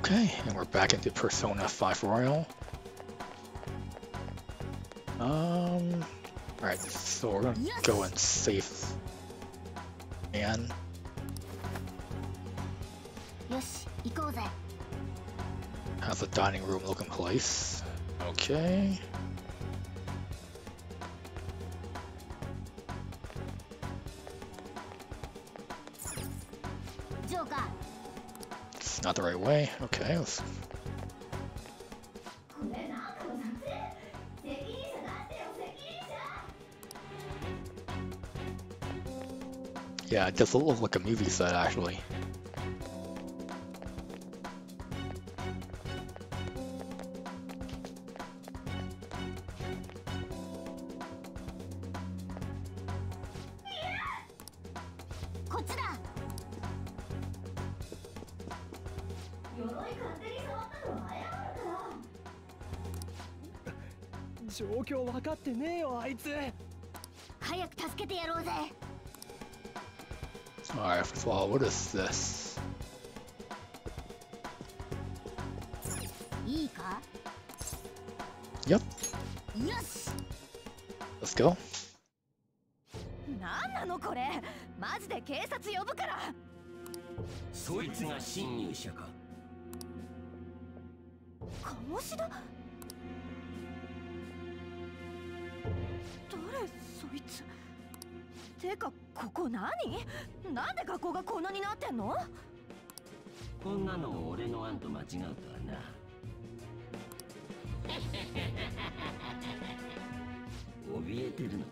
Okay, and we're back into Persona 5 Royal. Um, alright, so we're gonna yes. go and save man. How's the dining room looking place? Okay. Not the right way. Okay, let's これなんかの撮影責任者出してよ責任者 Yeah, it does look like a movie set actually. 状況分かってねえよあいつ早く助けてやろうぜ Alright, all, what is this? いいか Yep, よし let's go. 何？なんで学校がこんなになってんの？こんなのも俺の案と間違うとはな。怯えてるのか？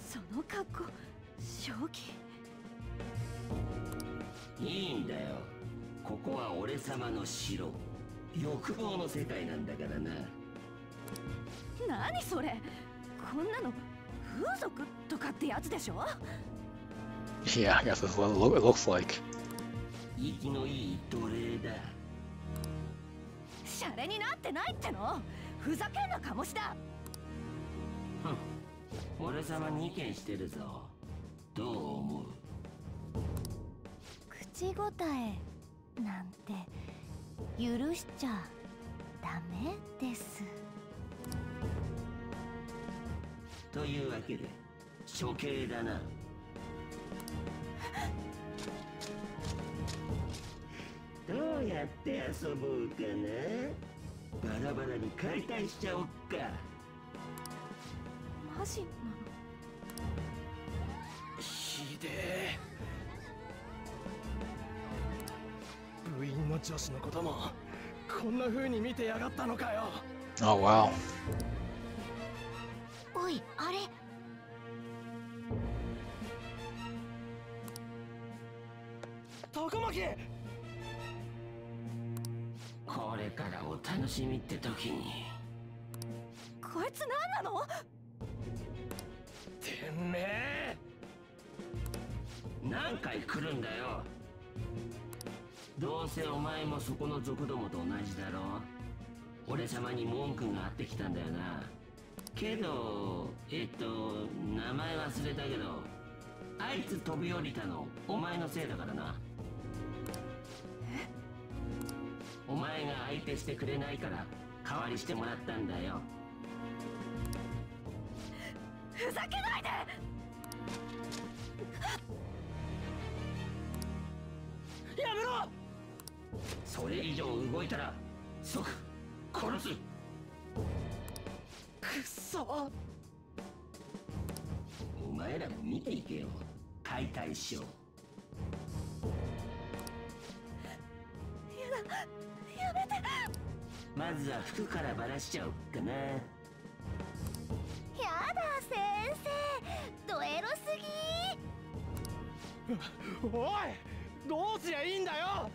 その格好正気。いいんだよ。ここは俺様の城。欲望の世界なんだからな。何それ？こんなの風俗とかってやつでしょ？Yeah, I guess that's what it loo- it looks like. 生きのいい奴隷だ。シャレになってないっての？ふざけんな鴨志田ふん。俺様に意見してるぞ。どう思う？口答えなんて許しちゃダメですというわけで処刑だな。どうやって遊ぼうかな。バラバラに解体しちゃおっか。マジなの？ひでえ。部員の女子のこともこんな風に見てやがったのかよ。Oh wow. おいあれ。高巻！これからお楽しみって時に。こいつ何なの？てめえ！何回来るんだよ？どうせお前もそこの族どもと同じだろ？俺様に文句があってきたんだよなけどえっと名前忘れたけどあいつ飛び降りたのお前のせいだからな。お前が相手してくれないから代わりしてもらったんだよ。ふざけないで！やめろ！それ以上動いたら即殺すくっそ。お前らも見ていけよ。解体ショー。やめて。まずは服からバラしちゃおっかな。やだ先生。ドエロすぎ。おいどうすりゃいいんだよ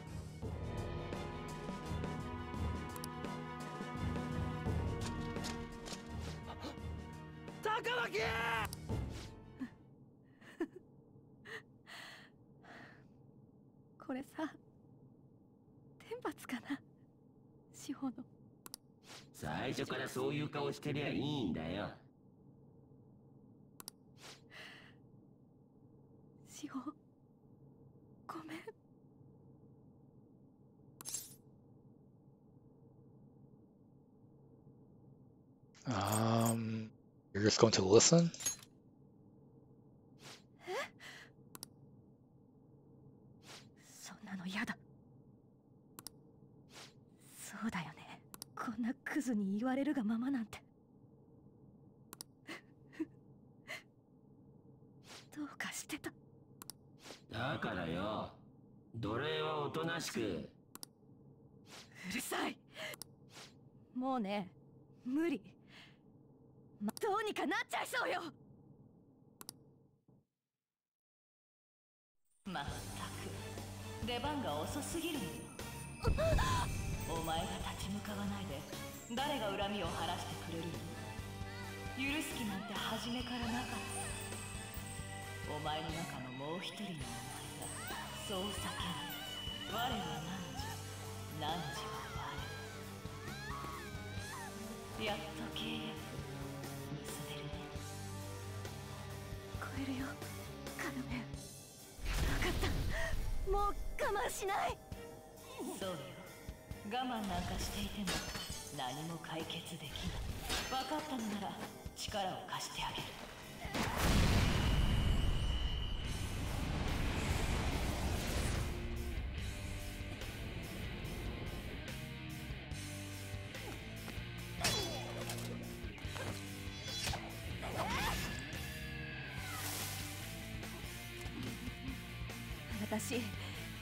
これさ天罰かな？志保の。最初からそういう顔してりゃいいんだよ志保ごめん Um, you're just going to listen? そんなの嫌だ。そうだよね。こんなクズに言われるがままなんて。どうかしてた。だからよ。奴隷はおとなしく。うるさい。もうね。無理、ま、どうにかなっちゃいそうよ。まったく出番が遅すぎるのお前が立ち向かわないで誰が恨みを晴らしてくれるの許す気なんて初めからなかった。お前の中のもう一人のお前がそう叫ぶ。我は何時何時は我。やっと契約えるよ。カルメン。分かった。もう我慢しない。そうよ。我慢なんかしていても何も解決できない。分かったのなら力を貸してあげる。私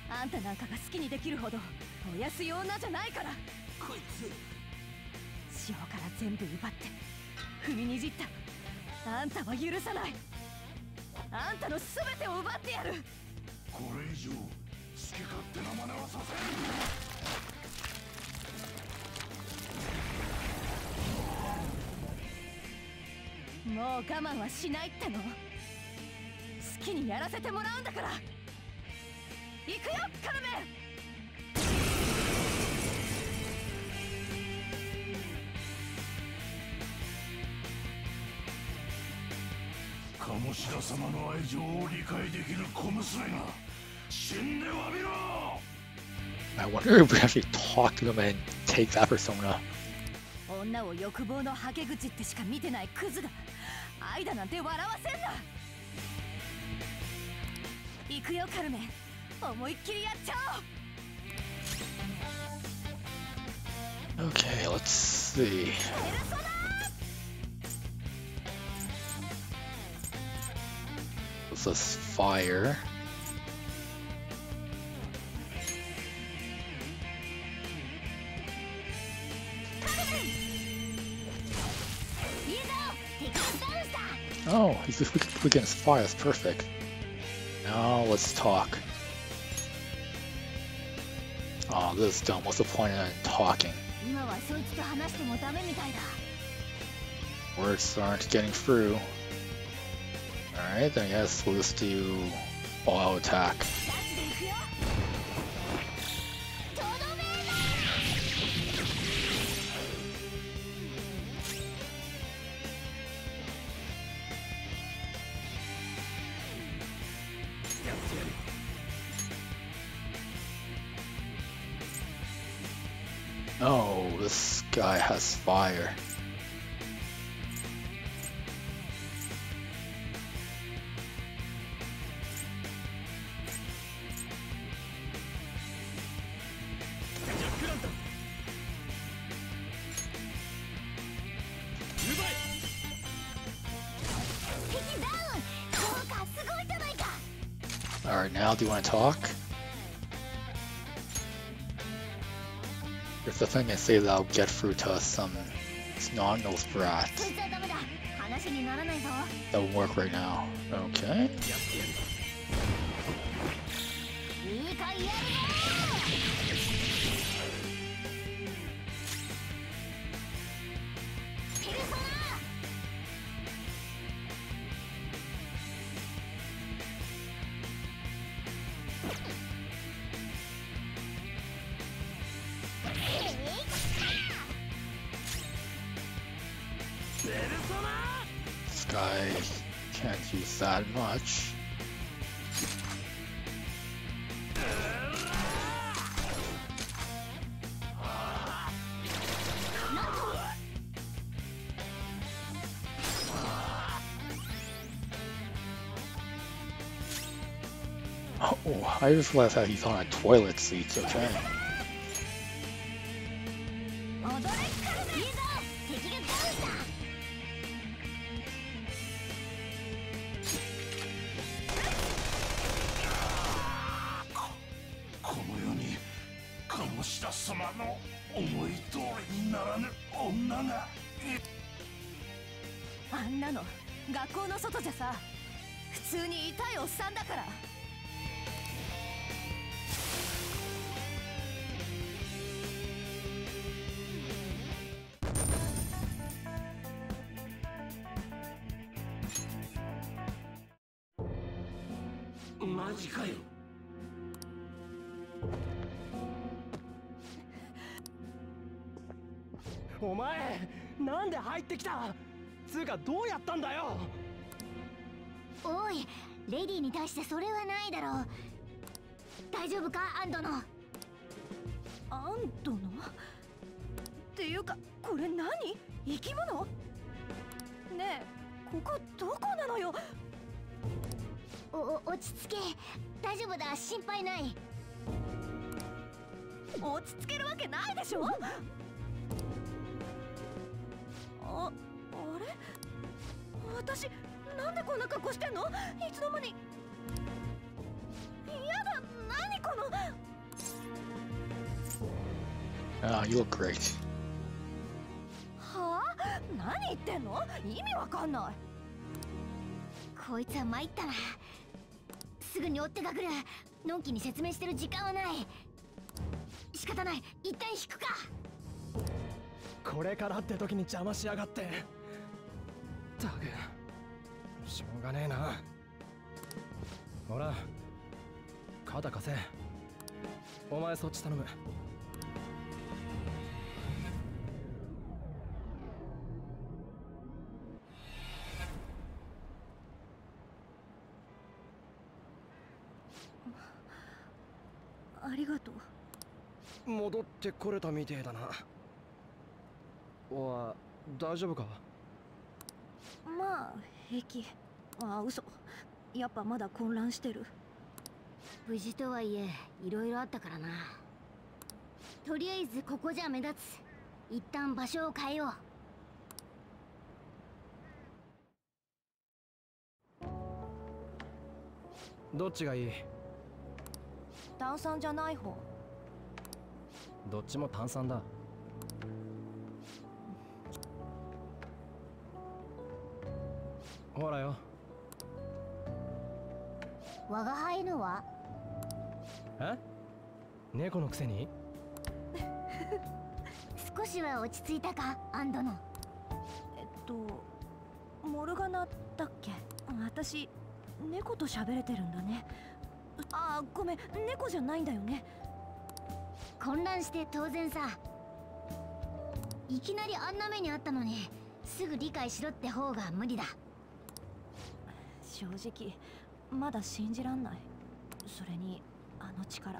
あんたなんかが好きにできるほどお安い女じゃないから。こいつ。塩から全部奪って踏みにじった。あんたは許さない。あんたの全てを奪ってやる。これ以上好き勝手な真似はさもう我慢はしないっての。好きにやらせてもらうんだから行くよ。カルメンせん鴨志田様の愛情を理解できる小娘が死んでわびろ！I wonder if we actually talk to them and take that persona. 女を欲望のはけ口ってしか見てないクズが愛だなんて笑わせんな！行くよカルメ。ン思いっきりやっちゃおう Okay, let's see. This is fire. いいぞ敵をダウンした Oh, he's weak weak against fire. That's perfect. Now let's talk. Oh, this is dumb. What's the point in talking? 今はそいつと話してもダメみたいだ Words aren't getting through. Alright, then I guess we'll just do all out attack. Alright, now do you want to talk? If the thing I say that'll get through to some snot-nosed brat. こいつはダメだ話にならないぞ That won't work right now. Okay. Oh, I just realized how he's on a toilet seat, okay. マジかよ。お前なんで入ってきた？つうかどうやったんだよ？おいレディーに対してそれはないだろ。う大丈夫か？アンドの。アンドの？っていうかこれ何？生き物？ねえここどこなのよ？お落ち着け大丈夫だ心配ない落ち着けるわけないでしょああれ私なんでこんな格好してんのいつの間にやだ何この Ah, you look great. はあ何言ってんの意味わかんないこいつは参ったなすぐに追ってが来る。のんきに説明してる時間はない。仕方ない。一旦引くか。これからって時に邪魔しやがって。ったくしょうがねえな。ほら肩貸せ。お前そっち頼む。戻ってこれたみてえだな。おい大丈夫か？まあ平気。あ嘘。やっぱまだ混乱してる。無事とはいえいろいろあったからな。とりあえずここじゃ目立つ。一旦場所を変えよう。どっちがいい？炭酸じゃない方どっちも炭酸だ。ほらよ。我が輩のは？え？猫のくせに？少しは落ち着いたか？アンドの。えっとモルガナだっけ？私猫と喋れてるんだね。あーごめん猫じゃないんだよね混乱して当然さ。いきなりあんな目にあったのにすぐ理解しろって方が無理だ。正直まだ信じらんない。それにあの力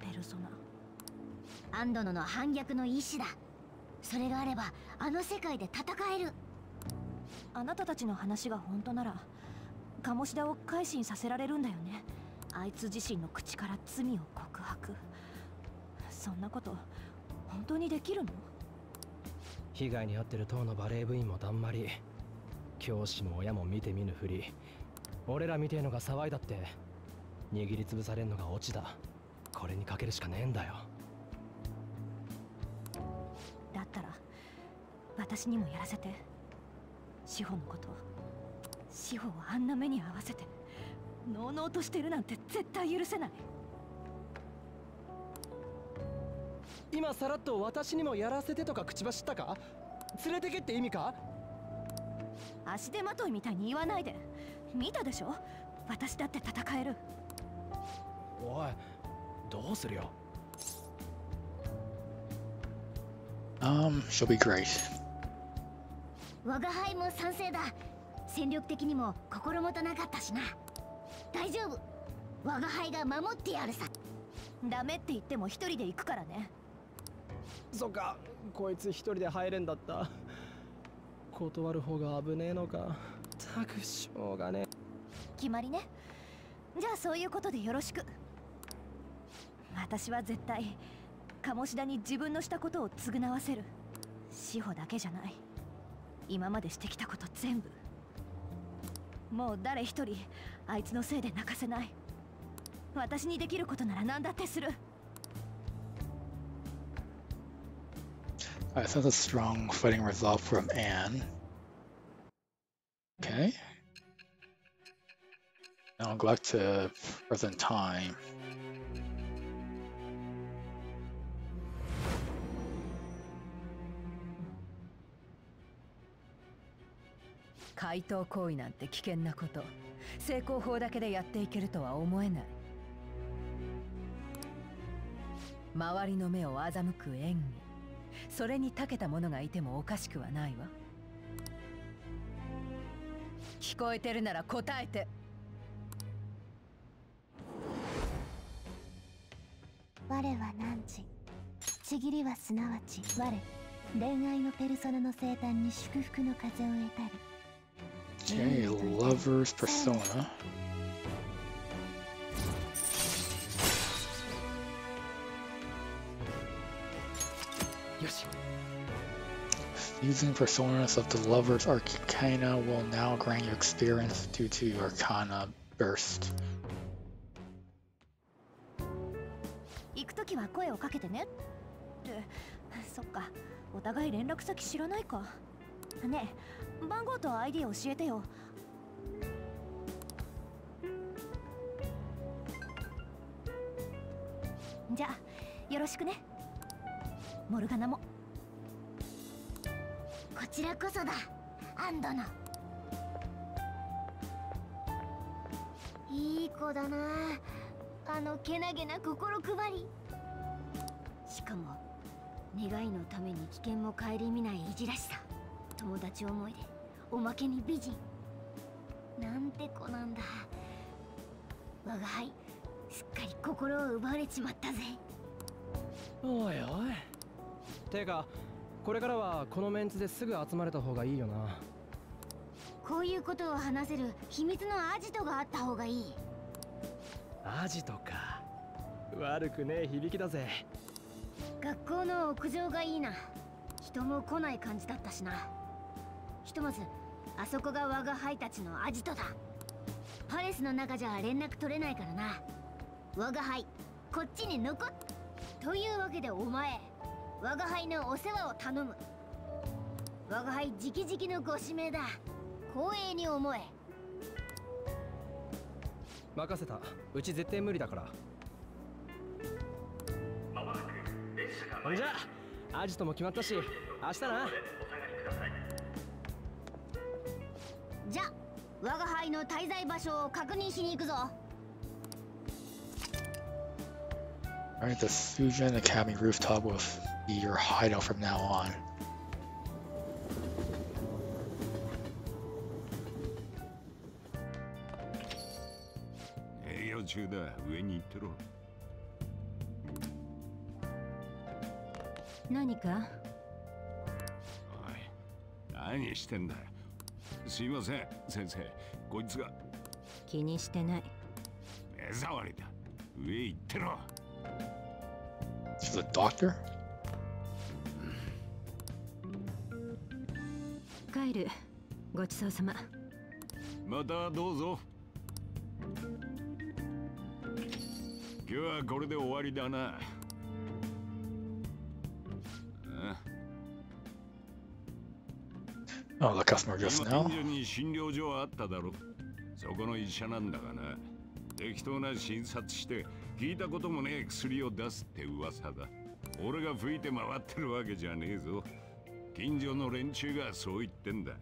ペルソナ。アンドノの反逆の意志だ。それがあればあの世界で戦える。あなたたちの話が本当なら鴨志田を改心させられるんだよね。あいつ自身の口から罪を告白そんなこと本当にできるの？被害に遭ってる当のバレー部員もだんまり教師も親も見て見ぬふり。俺らみてえのが騒いだって握りつぶされんのがオチだ。これにかけるしかねえんだよ。だったら私にもやらせて。志保のこと志保をあんな目に合わせてのうのうとしてるなんて絶対許せない今さらっと私にもやらせてとか口走ったか？連れてけって意味か？足手まといみたいに言わないで。見たでしょ？私だって戦える。おいどうするよ？Um, she'll be great. 我が輩も賛成だ。戦力的にも心もとなかったしな。大丈夫。我が輩が守ってやるさ。ダメって言っても一人で行くからねそっかこいつ一人で入れんだった。断る方が危ねえのか。たくしょうがね決まりね。じゃあそういうことでよろしく。私は絶対鴨志田に自分のしたことを償わせる。志保だけじゃない。今までしてきたこと全部。もう誰一人あいつのせいで泣かせない。私にできることなら何だってする。Alright, so that's a strong fighting resolve from Anne. Okay. Now I'll go back to present time. 怪盗行為なんて危険なこと成功法だけでやっていけるとは思えない周りの目を欺く演技それに長けた者がいてもおかしくはないわ。聞こえてるなら答えて。我は汝ちぎりはすなわち我。恋愛のペルソナの生誕に祝福の風を得たり。Okay, lover's persona. し Using personas of the lover's arcana will now grant you experience due to arcana burst. 行く時は声をかけてねってそっかお互い連絡先知らないかねえ番号と ID 教えてよじゃあよろしくねモルガナも。こちらこそだ。アンドのいい子だな。あのけなげな心配り。しかも願いのために危険も顧みないいじらしさ。友達思いでおまけに美人。なんて子なんだ。我が輩すっかり心を奪われちまったぜ。おいおい。てかこれからはこのメンツですぐ集まれた方がいいよな。こういうことを話せる秘密のアジトがあった方がいい。アジトか。悪くねえ響きだぜ。学校の屋上がいいな。人も来ない感じだったしな。ひとまずあそこが我が輩たちのアジトだ。パレスの中じゃ連絡取れないからな。我が輩こっちに残っ。というわけでお前我が輩のお世話を頼む。我が輩直々のご指名だ。光栄に思え。任せた。うち絶対無理だから。じゃ。あアジトも決まったし。明日な。じゃ我が輩の滞在場所を確認しに行くぞ。Alright, the Sujin Academy rooftop will be your hideout from now on. 営業中だ上に行ってろ何かおい何してんだすいません先生こいつが気にしてない目障りだ上行ってろ She's a doctor? 帰る。ごちそうさま。またどうぞ。今日はこれで終わりだな。あ Oh, the customer just 今 now. 近所に診療所あっただろそこの医者なんだがな。適当な診察して聞いたこともねえ薬を出すって噂だ。俺が吹いて回ってるわけじゃねえぞ近所の連中がそう言ってんだ。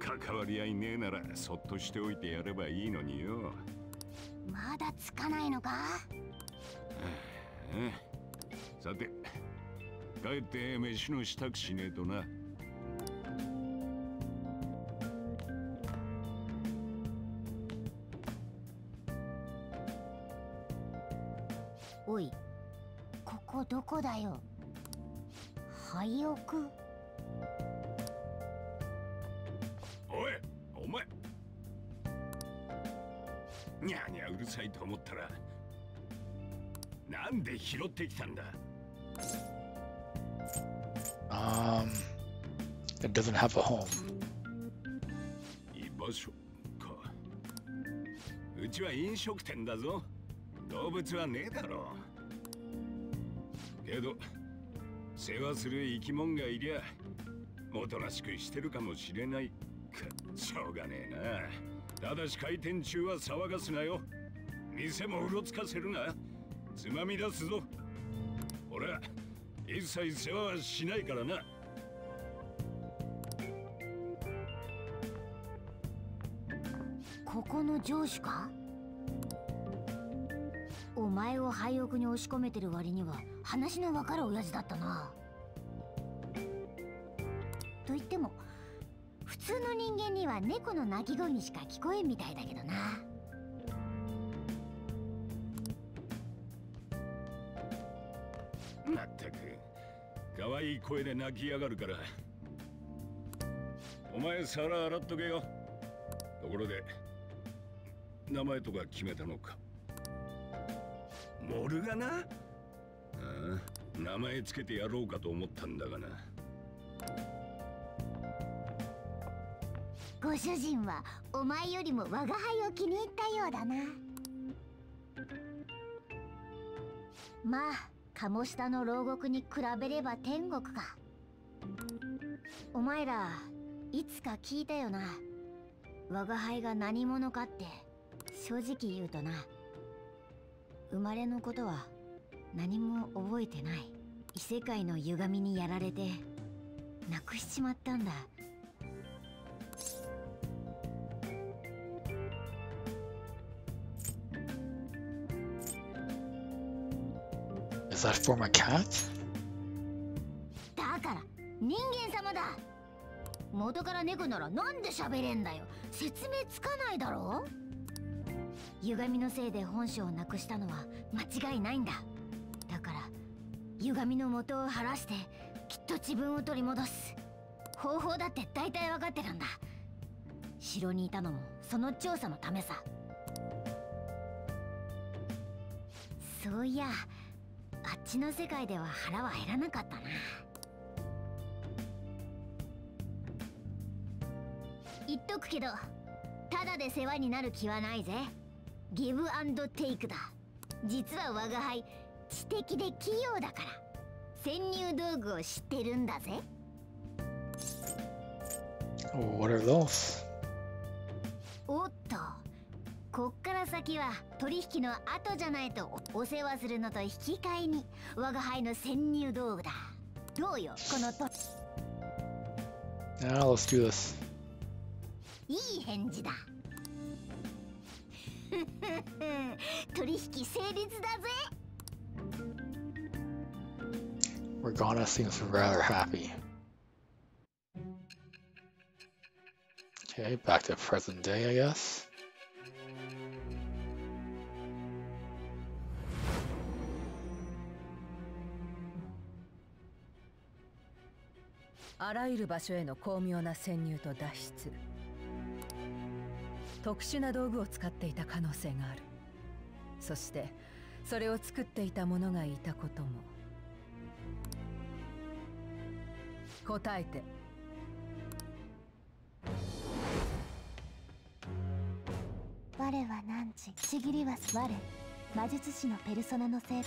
たく関わり合いねえならそっとしておいてやればいいのによ。まだつかないのか？えさて帰って飯の支度しねえとな。おいここどこだよ？廃屋？おいお前。にゃーにゃーうるさいと思ったらなんで拾ってきたんだ？Um, it doesn't have a home. 居場所か。うちは飲食店だぞ。動物はねえだろ。けど世話する生き物がいりゃおとなしくしてるかもしれない。かしょうがねえな。ただし開店中は騒がすなよ。店もうろつかせるな。つまみ出すぞ。俺は一切世話はしないからな。ここの上司か？お前を廃屋に押し込めてる割には話のわかる親父だったな。と言っても普通の人間には猫の鳴き声にしか聞こえんみたいだけどな。まったく可愛い声で泣きやがるから。お前皿洗っとけよ。ところで名前とか決めたのか？モルガナ？ああ名前つけてやろうかと思ったんだがな。ご主人はお前よりも我が輩を気に入ったようだな。まあ鴨下の牢獄に比べれば天国か。お前らいつか聞いたよな。我が輩が何者かって正直言うとな生まれのことは何も覚えてない異世界の歪みにやられてなくしちまったんだ?だから人間様だ。元から猫ならなんで喋れんだよ。説明つかないだろ歪みのせいで本性をなくしたのは間違いないんだ。だから歪みの元を晴らしてきっと自分を取り戻す。方法だって大体分かってるんだ。城にいたのもその調査のためさ。そういやあっちの世界では腹は減らなかったな。言っとくけどただで世話になる気はないぜ。ギブアンドテイクだ。実は我が輩知的で器用だから。潜入道具を知ってるんだぜ。What are those? おっと。こっから先は取引の後じゃないとお世話するのと引き換えに我が輩の潜入道具だ。どうよこのと Now let's do this. いい返事だ取引成立だぜ Morgana seems rather happy. Okay, back to present day, I guess. あらゆる場所への巧妙な潜入と脱出特殊な道具を使っていた可能性がある。そしてそれを作っていた者がいたことも。答えて。我は何時ちぎりは我魔術師のペルソナのせい。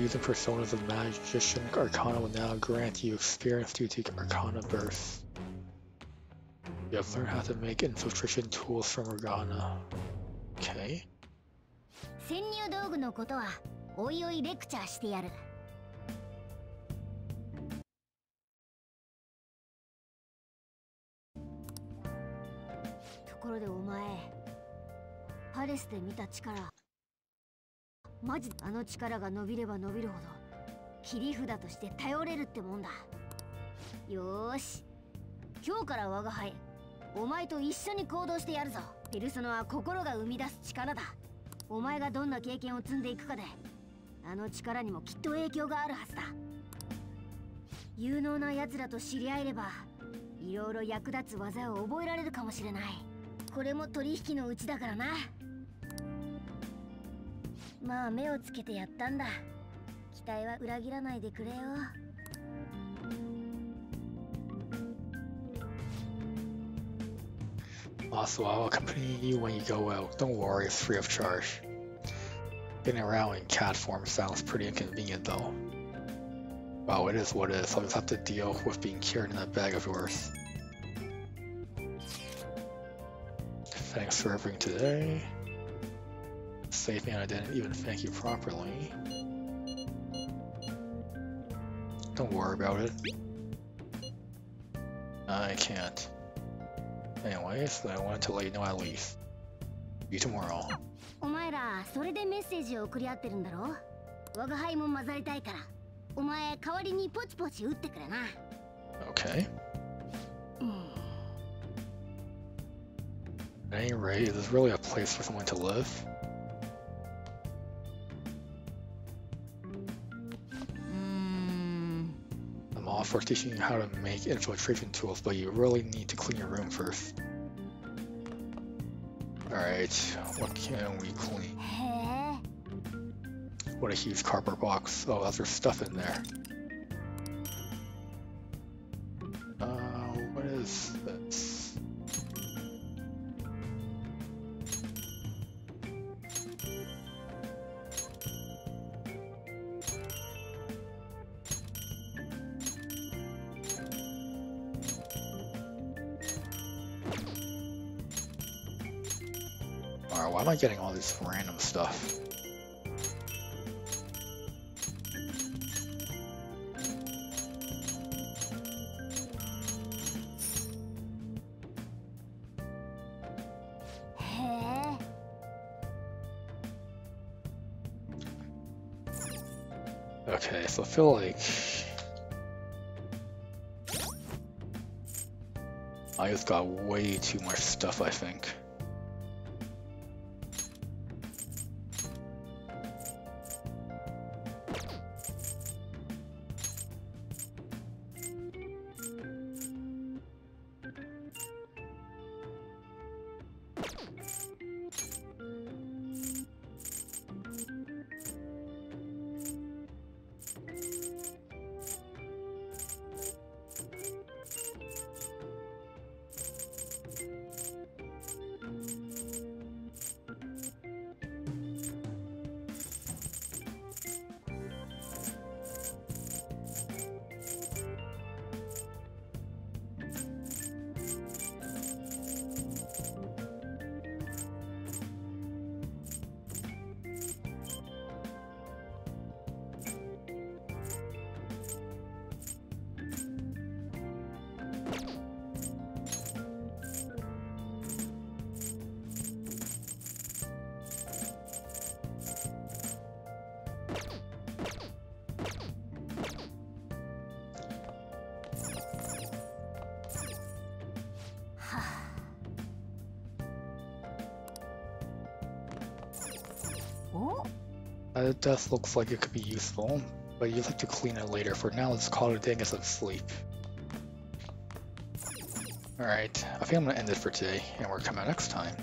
Okay, fusing personas of Magician Arcana will now grant you experience due to Arcana Burst. You have learned how to make infiltration tools from Morgana. Okay. 潜入道具のことはおいおいレクチャーしてやるところでお前パレスで見た力マジであの力が伸びれば伸びるほど切り札として頼れるってもんだ。よし。今日から我が輩お前と一緒に行動してやるぞ。ペルソナは心が生み出す力だ。お前がどんな経験を積んでいくかであの力にもきっと影響があるはずだ。有能な奴らと知り合えればいろいろ役立つ技を覚えられるかもしれない。これも取引のうちだからな。まあ目をつけてやったんだ期待は裏切らないでくれよ Also, I'll accompany you when you go out. Don't worry, it's free of charge. Getting around in cat form sounds pretty inconvenient though. Well, it is what it is. I'll just have to deal with being carried in that bag of yours. Thanks for everything today. Save me and I didn't even thank you properly. Don't worry about it. I can't. Anyways, I wanted to let you know I leave. See you tomorrow. お前らそれでメッセージを送り合ってるんだろ我が輩も混ざりたいからお前代わりにポチポチ打ってくれな Okay. At any rate, is this really a place for someone to live? I'm for teaching you how to make infiltration tools, but you really need to clean your room first. Alright, what can we clean? What a huge cardboard box. Oh, there's stuff in there. Random stuff? Okay, so I feel like I just got way too much stuff, I think. Uh, It does looks like it could be useful, but you'd like to clean it later. For now, let's call it a day and get some sleep. Alright, I think I'm gonna end it for today, and we're coming out next time.